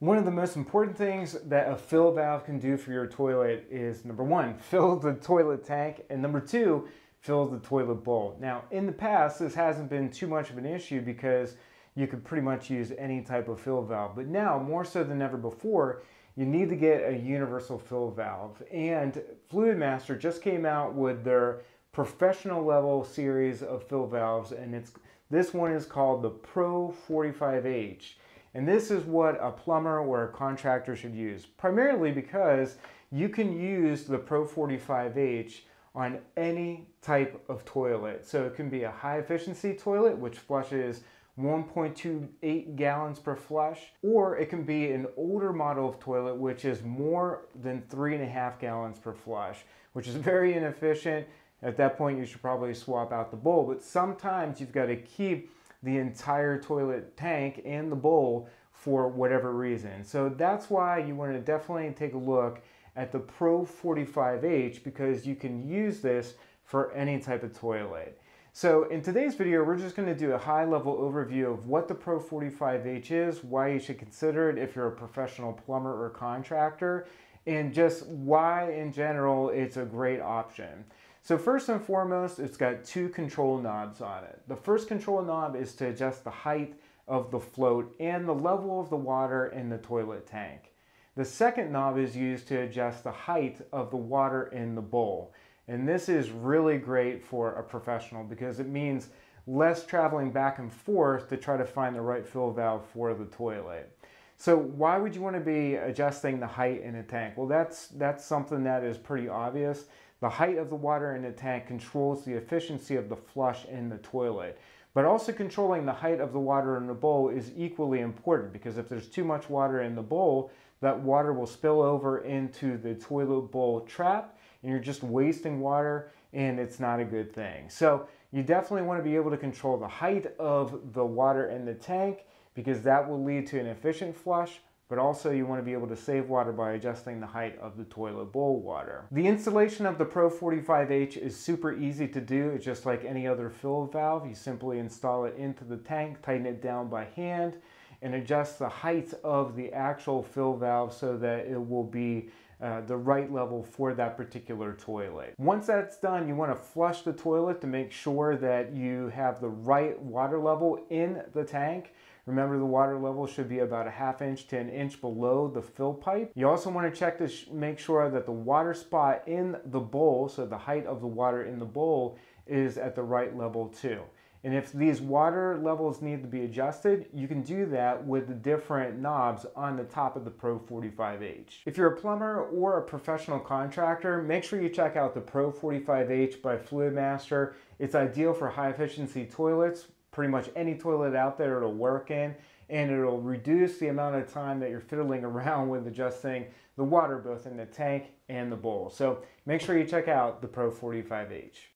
One of the most important things that a fill valve can do for your toilet is number one, fill the toilet tank, and number two, fill the toilet bowl. Now, in the past, this hasn't been too much of an issue because you could pretty much use any type of fill valve. But now, more so than ever before, you need to get a universal fill valve. And Fluidmaster just came out with their professional level series of fill valves, and it's this one is called the Pro 45H. And this is what a plumber or a contractor should use, primarily because you can use the Pro 45H on any type of toilet. So it can be a high efficiency toilet, which flushes 1.28 gallons per flush, or it can be an older model of toilet, which is more than three and a half gallons per flush, which is very inefficient. At that point, you should probably swap out the bowl, but sometimes you've got to keep the entire toilet tank and the bowl for whatever reason. So that's why you want to definitely take a look at the Pro 45H because you can use this for any type of toilet. So in today's video, we're just going to do a high level overview of what the Pro 45H is, why you should consider it if you're a professional plumber or contractor, and just why in general it's a great option. So first and foremost, it's got two control knobs on it. The first control knob is to adjust the height of the float and the level of the water in the toilet tank. The second knob is used to adjust the height of the water in the bowl. And this is really great for a professional because it means less traveling back and forth to try to find the right fill valve for the toilet. So why would you want to be adjusting the height in a tank? Well, that's, that's something that is pretty obvious. The height of the water in the tank controls the efficiency of the flush in the toilet. But also controlling the height of the water in the bowl is equally important because if there's too much water in the bowl, that water will spill over into the toilet bowl trap and you're just wasting water and it's not a good thing. So you definitely want to be able to control the height of the water in the tank because that will lead to an efficient flush but also you want to be able to save water by adjusting the height of the toilet bowl water. The installation of the Pro 45H is super easy to do. It's just like any other fill valve. You simply install it into the tank, tighten it down by hand, and adjust the height of the actual fill valve so that it will be uh, the right level for that particular toilet. Once that's done, you want to flush the toilet to make sure that you have the right water level in the tank. Remember the water level should be about a half inch to an inch below the fill pipe. You also want to check to make sure that the water spot in the bowl, so the height of the water in the bowl, is at the right level too. And if these water levels need to be adjusted, you can do that with the different knobs on the top of the Pro 45H. If you're a plumber or a professional contractor, make sure you check out the Pro 45H by Fluidmaster. It's ideal for high efficiency toilets pretty much any toilet out there it'll work in and it'll reduce the amount of time that you're fiddling around with adjusting the water both in the tank and the bowl. So make sure you check out the Pro 45H.